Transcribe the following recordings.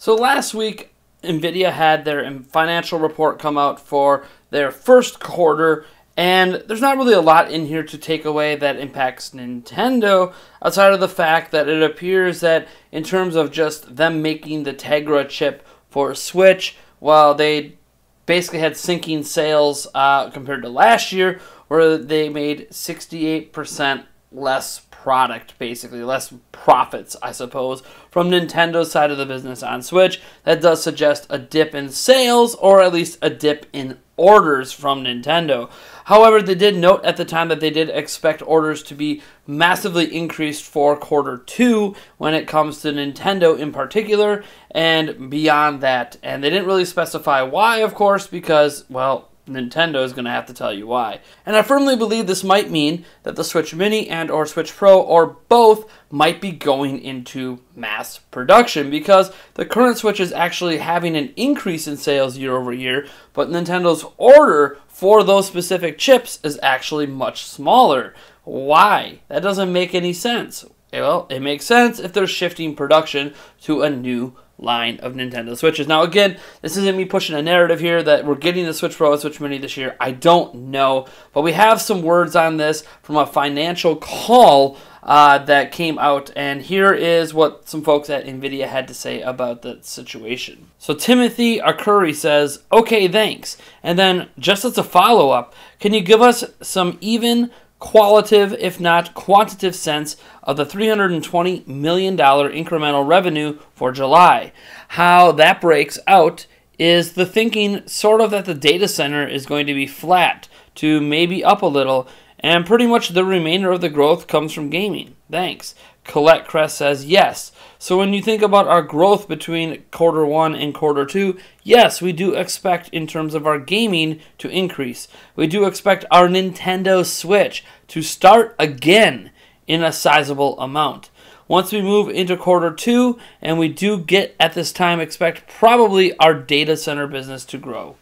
So last week, Nvidia had their financial report come out for their first quarter, and there's not really a lot in here to take away that impacts Nintendo outside of the fact that it appears that in terms of just them making the Tegra chip for Switch, while they basically had sinking sales uh, compared to last year, where they made 68% less product, basically, less profits, I suppose, from Nintendo's side of the business on Switch. That does suggest a dip in sales, or at least a dip in orders from Nintendo. However, they did note at the time that they did expect orders to be massively increased for quarter two when it comes to Nintendo in particular and beyond that. And they didn't really specify why, of course, because, well, Nintendo is going to have to tell you why. And I firmly believe this might mean that the Switch Mini and or Switch Pro or both might be going into mass production because the current Switch is actually having an increase in sales year over year, but Nintendo's order for those specific chips is actually much smaller. Why? That doesn't make any sense. Well, it makes sense if they're shifting production to a new line of Nintendo Switches. Now, again, this isn't me pushing a narrative here that we're getting the Switch Pro and Switch Mini this year. I don't know, but we have some words on this from a financial call uh, that came out, and here is what some folks at NVIDIA had to say about the situation. So, Timothy Arcuri says, Okay, thanks. And then, just as a follow up, can you give us some even qualitative, if not quantitative, sense of the $320 million incremental revenue for July. How that breaks out is the thinking sort of that the data center is going to be flat to maybe up a little, and pretty much the remainder of the growth comes from gaming. Thanks. Colette Kress says yes. So when you think about our growth between quarter one and quarter two, yes, we do expect in terms of our gaming to increase. We do expect our Nintendo Switch to start again in a sizable amount. Once we move into quarter two, and we do get at this time, expect probably our data center business to grow.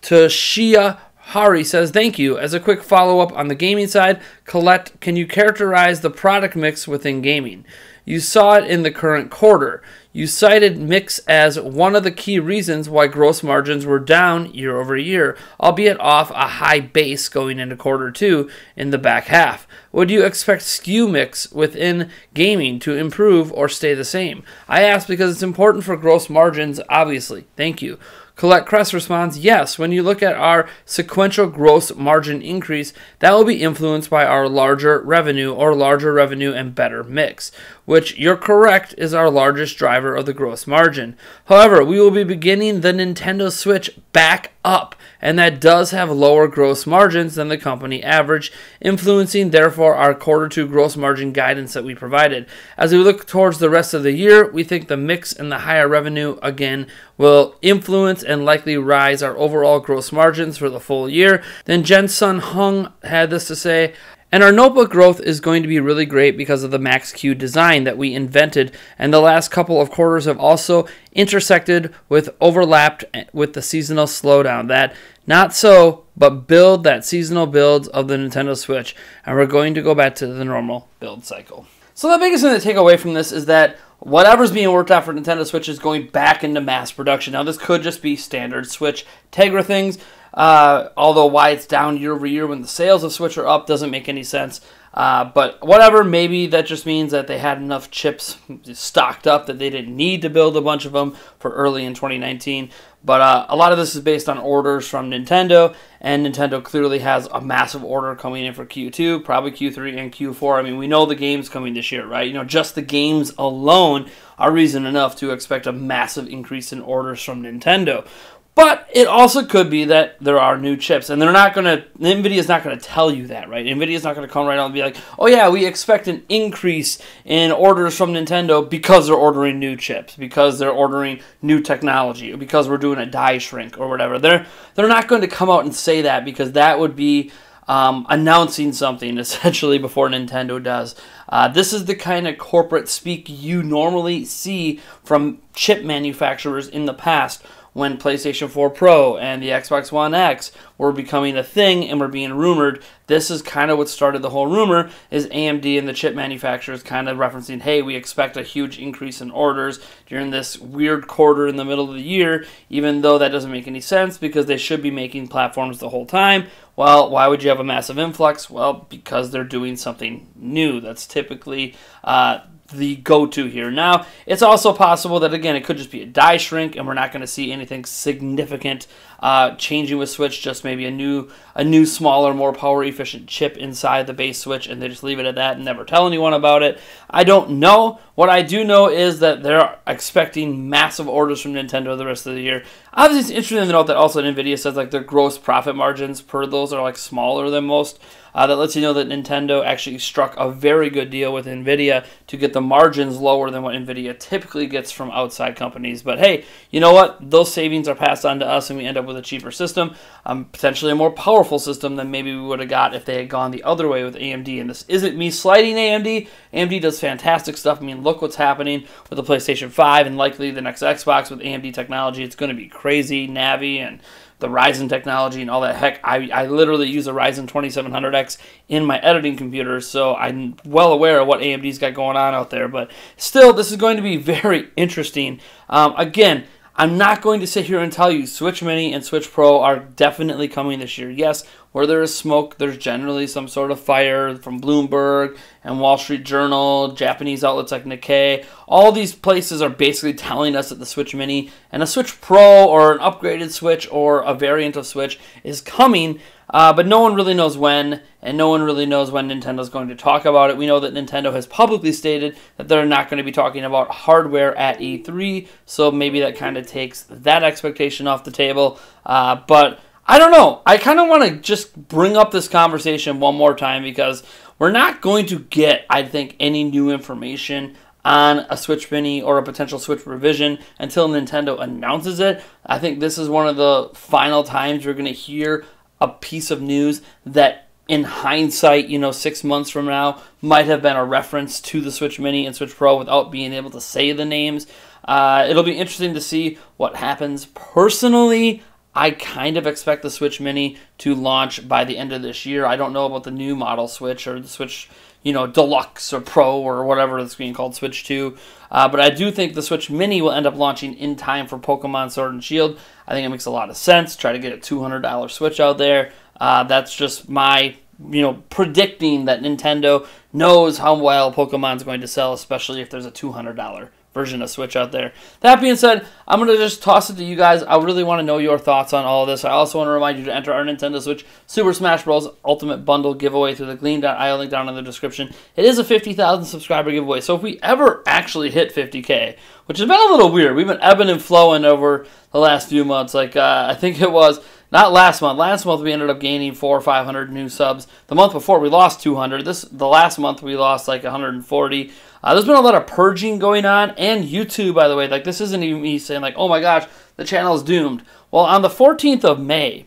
Toshiya Hari says, Thank you. As a quick follow up on the gaming side, Colette, can you characterize the product mix within gaming? You saw it in the current quarter. You cited mix as one of the key reasons why gross margins were down year over year, albeit off a high base going into quarter two in the back half. Would you expect SKU mix within gaming to improve or stay the same? I ask because it's important for gross margins, obviously. Thank you. Colette Kress responds, Yes, when you look at our sequential gross margin increase, that will be influenced by our larger revenue or larger revenue and better mix, which you're correct is our largest driver of the gross margin. However, we will be beginning the Nintendo Switch back up, and that does have lower gross margins than the company average, influencing therefore our quarter two gross margin guidance that we provided. As we look towards the rest of the year, we think the mix and the higher revenue again will influence and likely rise our overall gross margins for the full year. Then Jensen Huang had this to say, and our notebook growth is going to be really great because of the Max-Q design that we invented, and the last couple of quarters have also intersected with overlapped with the seasonal slowdown. That not so, but build that seasonal build of the Nintendo Switch, and we're going to go back to the normal build cycle. So the biggest thing to take away from this is that whatever's being worked out for Nintendo Switch is going back into mass production. Now this could just be standard Switch Tegra things, uh, although why it's down year over year when the sales of Switch are up doesn't make any sense. Uh, but whatever, maybe that just means that they had enough chips stocked up that they didn't need to build a bunch of them for early in 2019. But uh, a lot of this is based on orders from Nintendo, and Nintendo clearly has a massive order coming in for Q2, probably Q3 and Q4. I mean, we know the games coming this year, right? You know, just the games alone are reason enough to expect a massive increase in orders from Nintendo. But it also could be that there are new chips, and they're not going to. Nvidia is not going to tell you that, right? Nvidia is not going to come right out and be like, "Oh yeah, we expect an increase in orders from Nintendo because they're ordering new chips, because they're ordering new technology, because we're doing a die shrink or whatever." They're they're not going to come out and say that because that would be um, announcing something essentially before Nintendo does. Uh, this is the kind of corporate speak you normally see from chip manufacturers in the past when PlayStation 4 Pro and the Xbox One X were becoming a thing and were being rumored. This is kind of what started the whole rumor is AMD and the chip manufacturers kind of referencing, hey, we expect a huge increase in orders during this weird quarter in the middle of the year, even though that doesn't make any sense because they should be making platforms the whole time. Well, why would you have a massive influx? Well, because they're doing something new. That's typically uh, the go-to here. Now, it's also possible that again it could just be a die shrink, and we're not going to see anything significant uh, changing with Switch. Just maybe a new, a new, smaller, more power-efficient chip inside the base Switch, and they just leave it at that and never tell anyone about it. I don't know. What I do know is that they're expecting massive orders from Nintendo the rest of the year. Obviously, it's interesting to note that also Nvidia says like their gross profit margins per those are like smaller than most. Uh, that lets you know that Nintendo actually struck a very good deal with Nvidia to get the margins lower than what Nvidia typically gets from outside companies. But hey, you know what? Those savings are passed on to us, and we end up with a cheaper system, um, potentially a more powerful system than maybe we would have got if they had gone the other way with AMD. And this isn't me slighting AMD. AMD does fantastic stuff. I mean, look what's happening with the PlayStation 5 and likely the next Xbox with AMD technology. It's going to be crazy. Navi and the Ryzen technology and all that. Heck, I, I literally use a Ryzen 2700X in my editing computer, so I'm well aware of what AMD's got going on out there. But still, this is going to be very interesting. Um, again, I'm not going to sit here and tell you Switch Mini and Switch Pro are definitely coming this year. Yes, where there is smoke, there's generally some sort of fire from Bloomberg and Wall Street Journal, Japanese outlets like Nikkei. All these places are basically telling us that the Switch Mini and a Switch Pro or an upgraded Switch or a variant of Switch is coming uh, but no one really knows when, and no one really knows when Nintendo's going to talk about it. We know that Nintendo has publicly stated that they're not going to be talking about hardware at E3, so maybe that kind of takes that expectation off the table. Uh, but I don't know. I kind of want to just bring up this conversation one more time because we're not going to get, I think, any new information on a Switch Mini or a potential Switch revision until Nintendo announces it. I think this is one of the final times you're going to hear a piece of news that in hindsight, you know, six months from now, might have been a reference to the Switch Mini and Switch Pro without being able to say the names. Uh, it'll be interesting to see what happens. Personally, I kind of expect the Switch Mini to launch by the end of this year. I don't know about the new model Switch or the Switch, you know, Deluxe or Pro or whatever it's being called, Switch 2. Uh, but I do think the Switch Mini will end up launching in time for Pokemon Sword and Shield. I think it makes a lot of sense. Try to get a $200 Switch out there. Uh, that's just my, you know, predicting that Nintendo knows how well Pokemon's going to sell, especially if there's a $200 version of Switch out there. That being said, I'm going to just toss it to you guys. I really want to know your thoughts on all of this. I also want to remind you to enter our Nintendo Switch Super Smash Bros. Ultimate Bundle giveaway through the Gleam.io link down in the description. It is a 50,000 subscriber giveaway, so if we ever actually hit 50k, which has been a little weird, we've been ebbing and flowing over the last few months. Like, uh, I think it was not last month. Last month we ended up gaining four or five hundred new subs. The month before we lost 200. This the last month we lost like 140. Uh, there's been a lot of purging going on, and YouTube, by the way. Like this isn't even me saying like, oh my gosh, the channel is doomed. Well, on the 14th of May,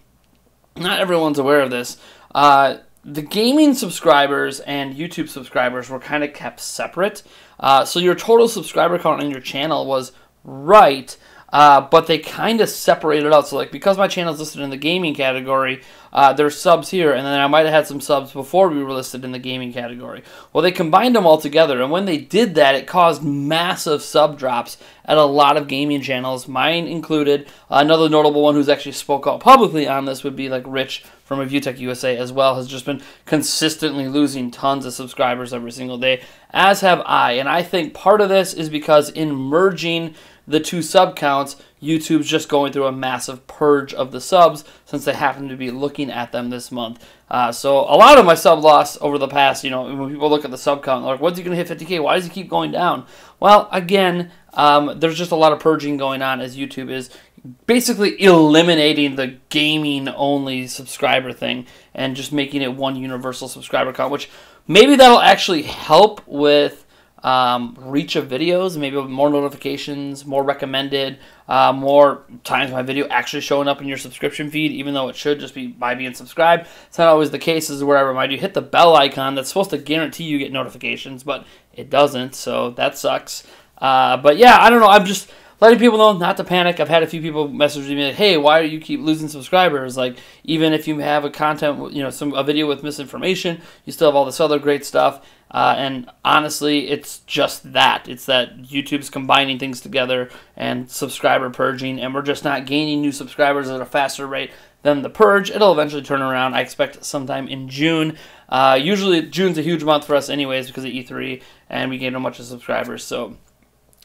not everyone's aware of this. Uh, the gaming subscribers and YouTube subscribers were kind of kept separate. Uh, so your total subscriber count on your channel was right, uh, but they kind of separated out. So, like, because my channel is listed in the gaming category, uh, there's subs here, and then I might have had some subs before we were listed in the gaming category. Well, they combined them all together, and when they did that, it caused massive sub drops at a lot of gaming channels, mine included. another notable one who's actually spoke out publicly on this would be like Rich from ReviewTech USA as well, has just been consistently losing tons of subscribers every single day, as have I. And I think part of this is because in merging the two sub counts, YouTube's just going through a massive purge of the subs since they happen to be looking at them this month. Uh, so a lot of my sub loss over the past, you know, when people look at the sub count, like, when's he going to hit 50k? Why does he keep going down? Well, again, um, there's just a lot of purging going on as YouTube is basically eliminating the gaming only subscriber thing and just making it one universal subscriber count, which maybe that'll actually help with um, reach of videos, maybe more notifications, more recommended, uh, more times my video actually showing up in your subscription feed, even though it should just be by being subscribed. It's not always the case. This is where I remind you hit the bell icon that's supposed to guarantee you get notifications, but it doesn't, so that sucks. Uh, but yeah, I don't know. I'm just letting people know not to panic. I've had a few people message me like, "Hey, why do you keep losing subscribers?" Like, even if you have a content, you know, some a video with misinformation, you still have all this other great stuff. Uh, and honestly, it's just that. It's that YouTube's combining things together and subscriber purging, and we're just not gaining new subscribers at a faster rate than the purge. It'll eventually turn around. I expect sometime in June. Uh, usually, June's a huge month for us, anyways, because of E3, and we gain a bunch of subscribers. So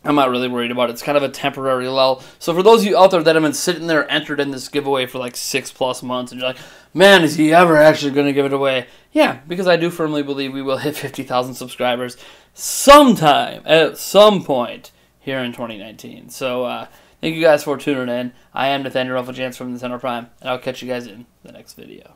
I'm not really worried about it. It's kind of a temporary lull. So for those of you out there that have been sitting there entered in this giveaway for like six plus months and you're like, man, is he ever actually going to give it away? Yeah, because I do firmly believe we will hit 50,000 subscribers sometime at some point here in 2019. So uh, thank you guys for tuning in. I am Nathaniel Rufflejans from Nintendo Prime, and I'll catch you guys in the next video.